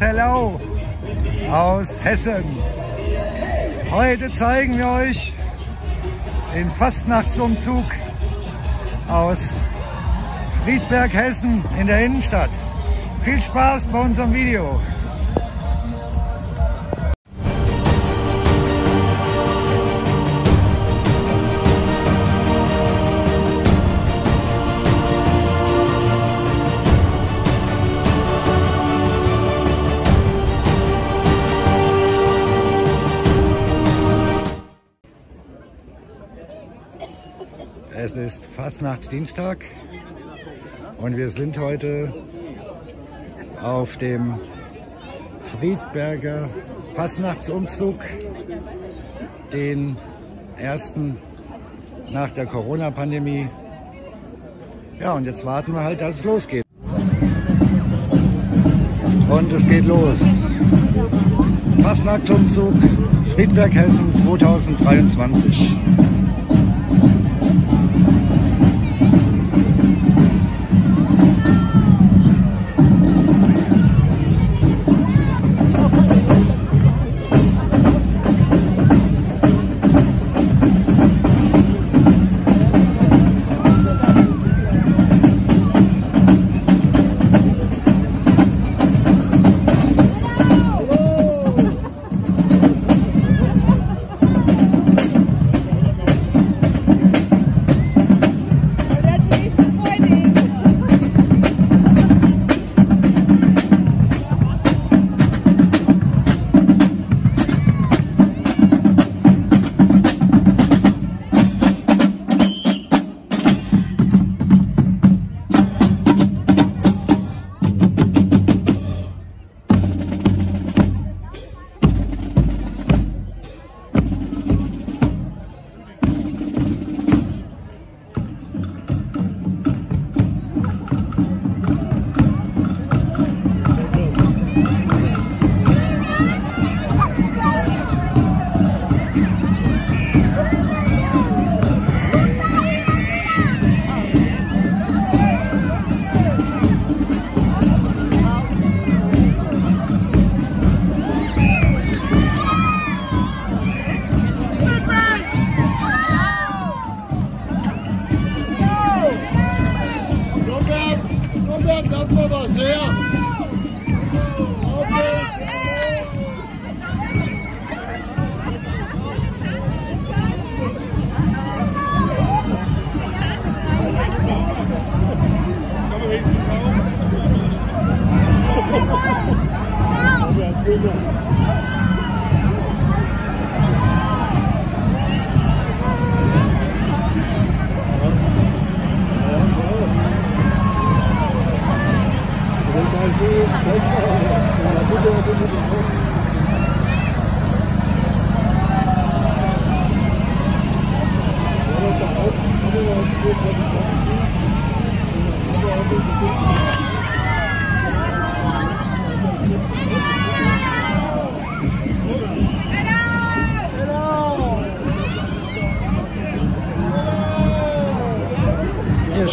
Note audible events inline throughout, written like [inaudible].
Hello aus Hessen. Heute zeigen wir euch den Fastnachtsumzug aus Friedberg, Hessen in der Innenstadt. Viel Spaß bei unserem Video. Ist Fastnachtsdienstag und wir sind heute auf dem Friedberger Fastnachtsumzug, den ersten nach der Corona-Pandemie. Ja, und jetzt warten wir halt, dass es losgeht. Und es geht los. Fastnachtsumzug Friedberg Hessen 2023.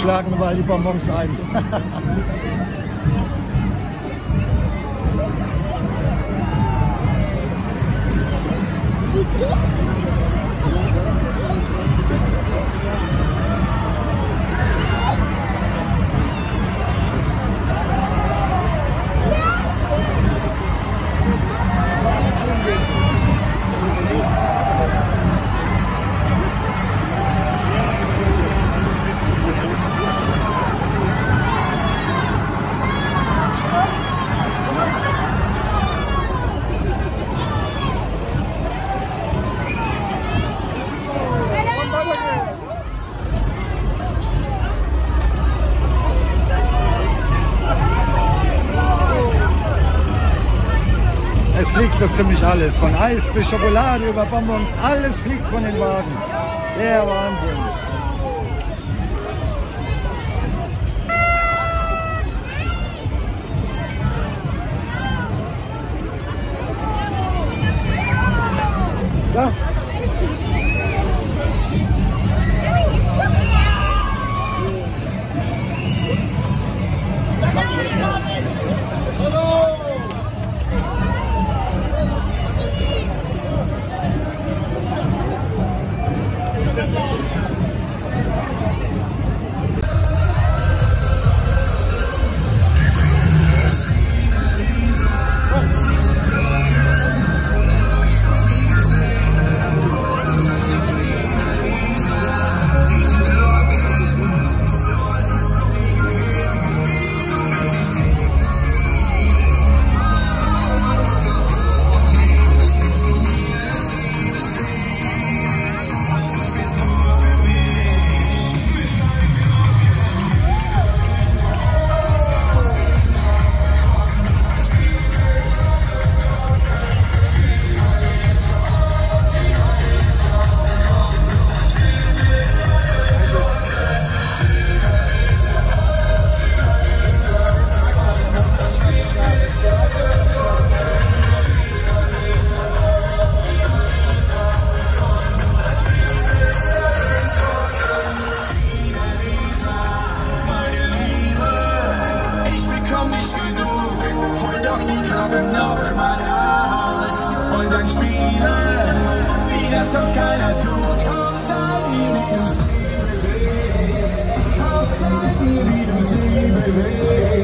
schlagen die Bonbons ein. [laughs] so ziemlich alles. Von Eis bis Schokolade über Bonbons. Alles fliegt von den Wagen. Der Wahnsinn. Baby, don't say, baby.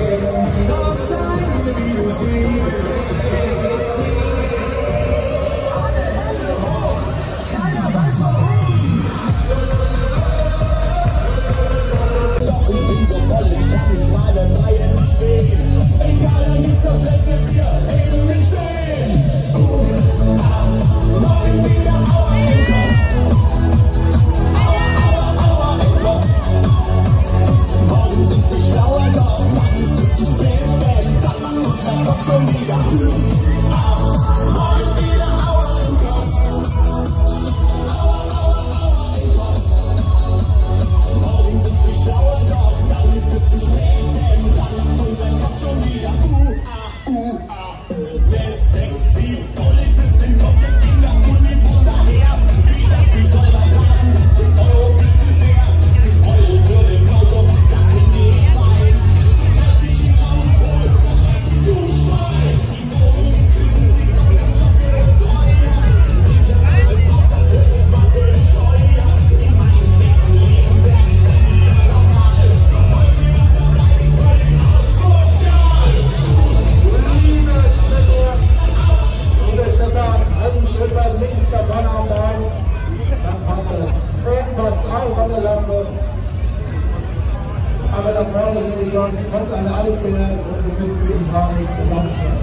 Leute sind schon, kommt eine Eisbären und wir müssen die Panik zusammenführen.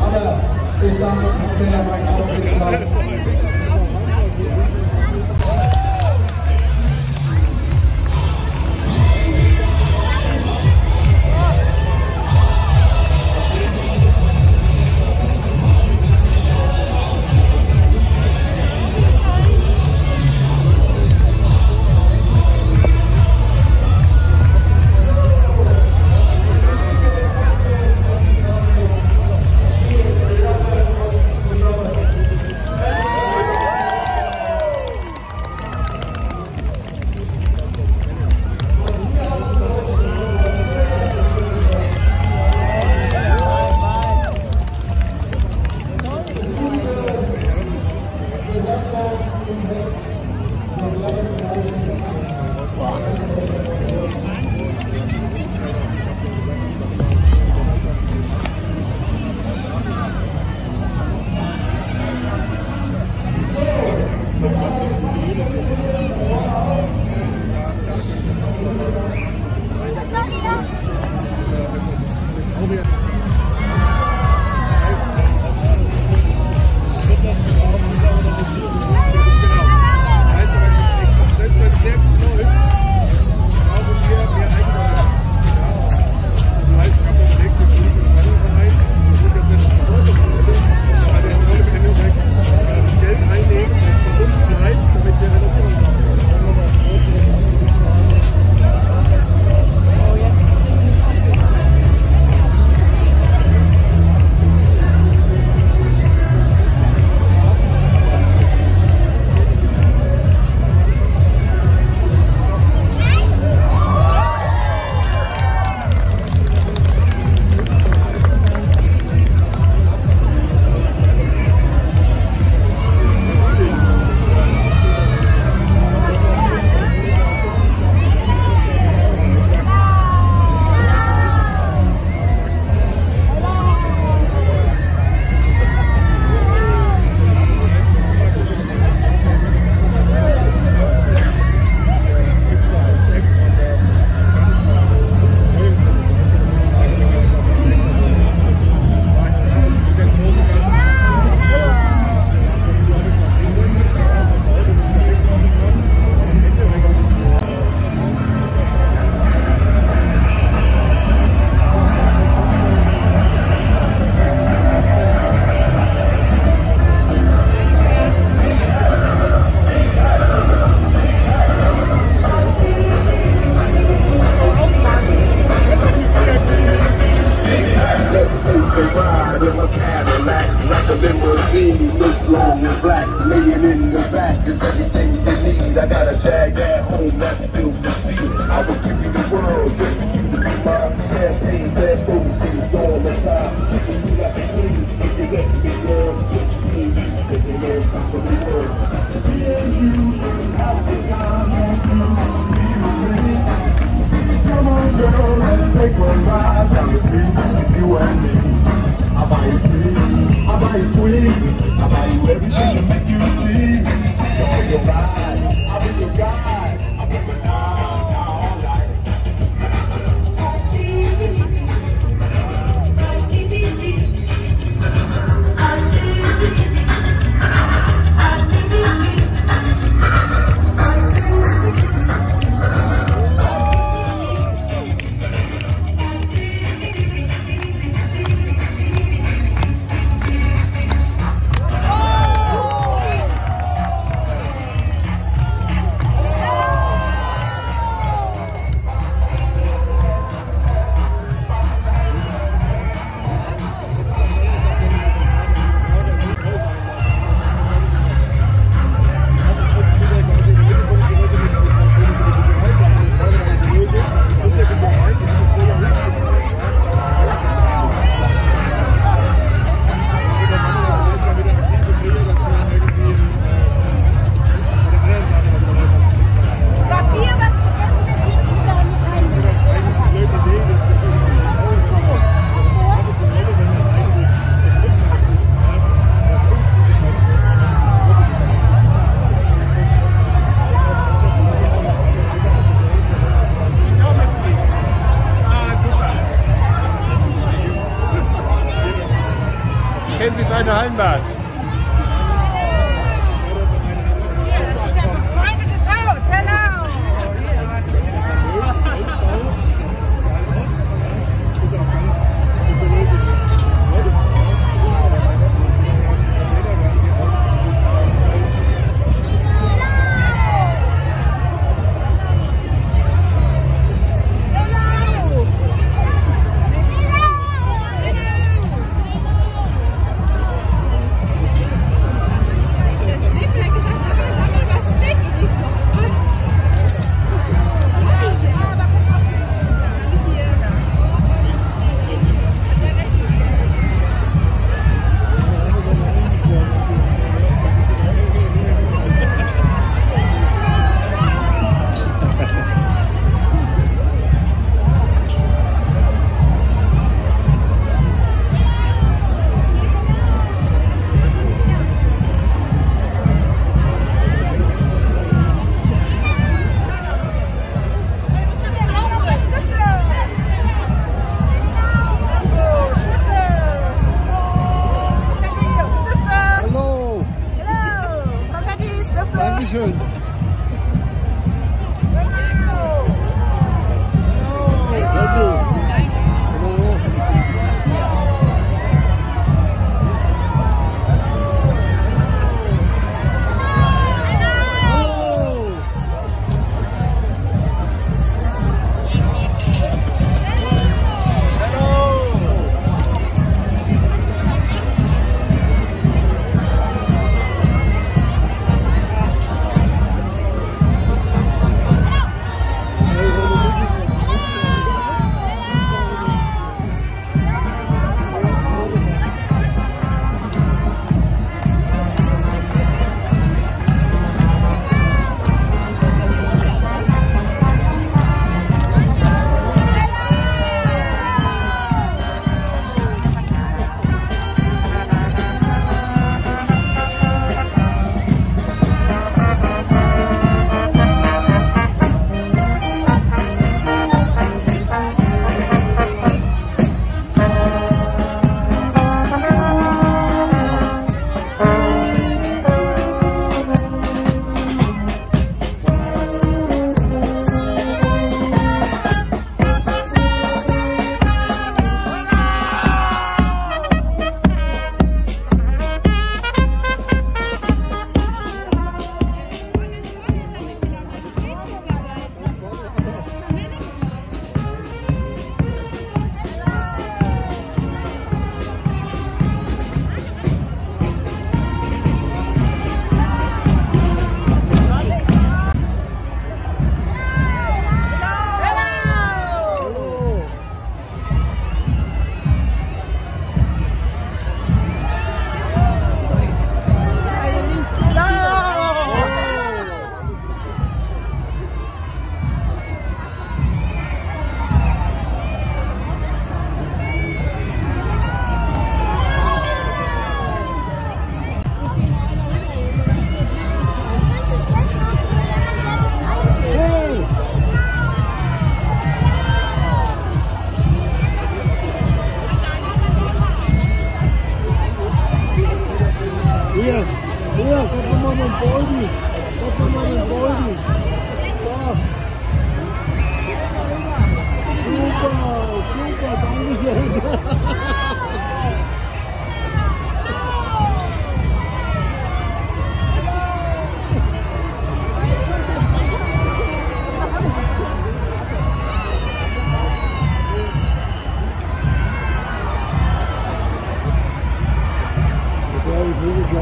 Aber bis dann, ich bin dabei auch gesagt. the ride in a Cadillac, like a limousine, this long and black. Laying in the back is everything they need. I got a jag at home that's built to speed. I will give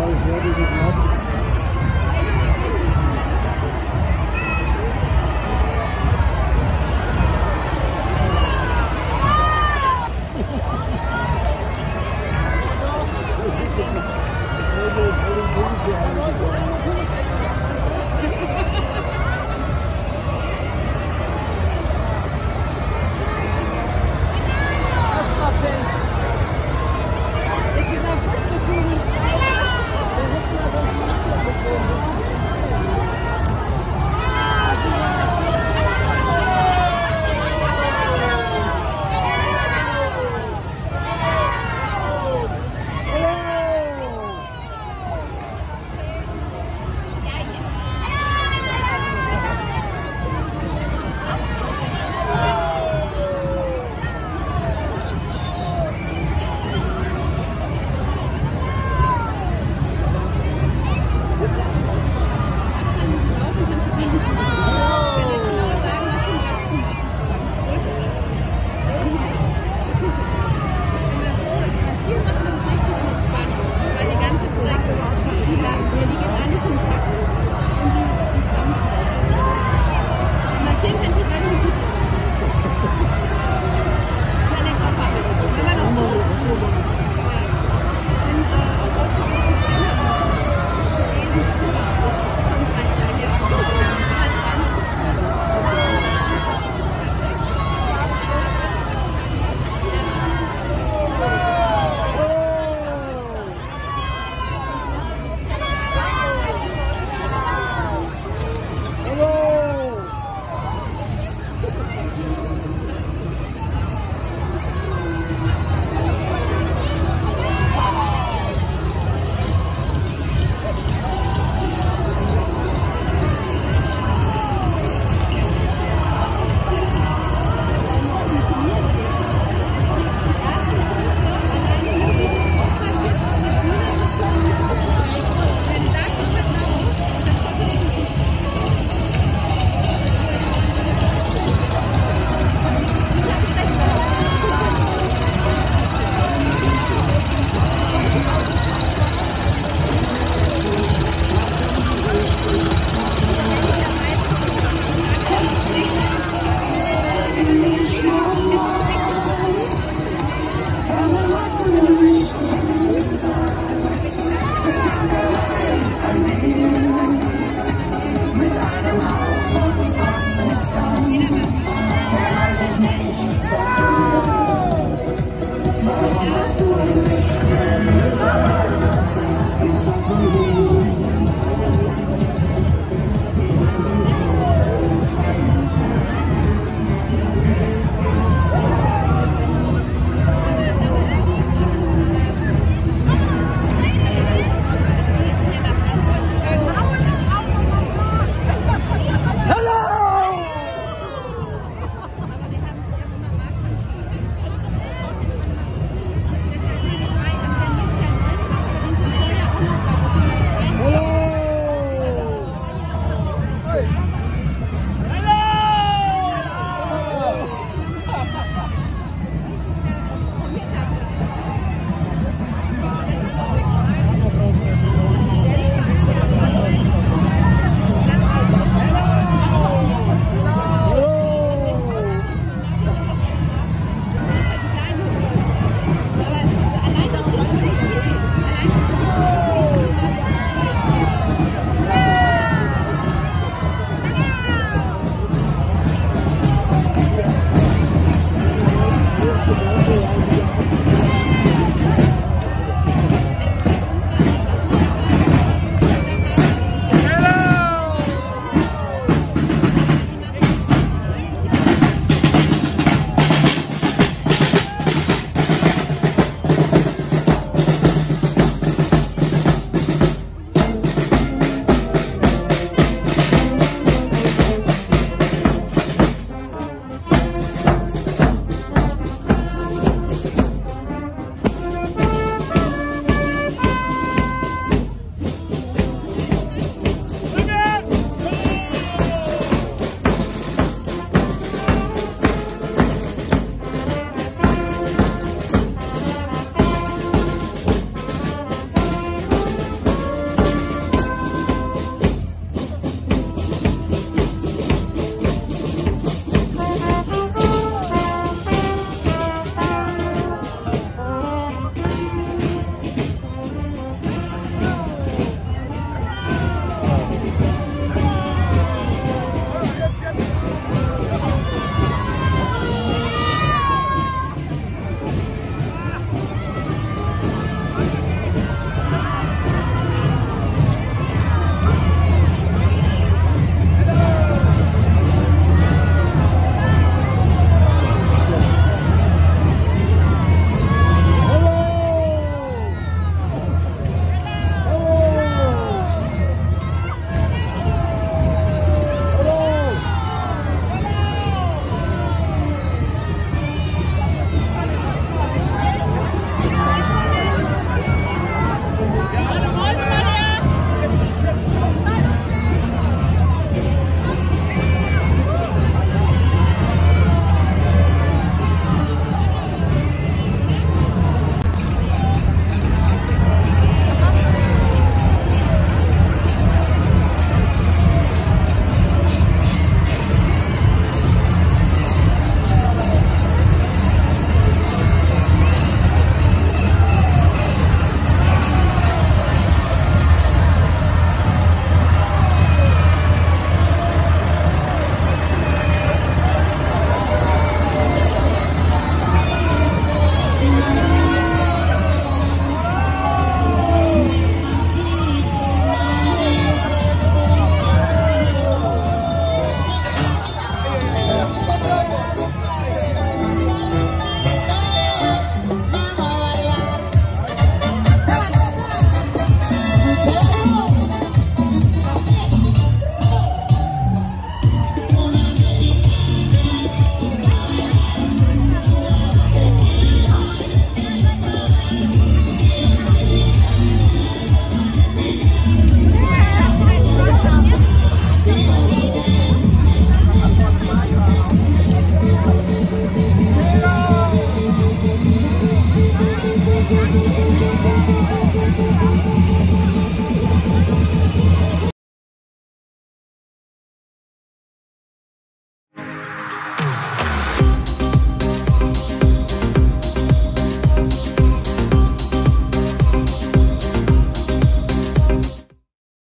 ich will es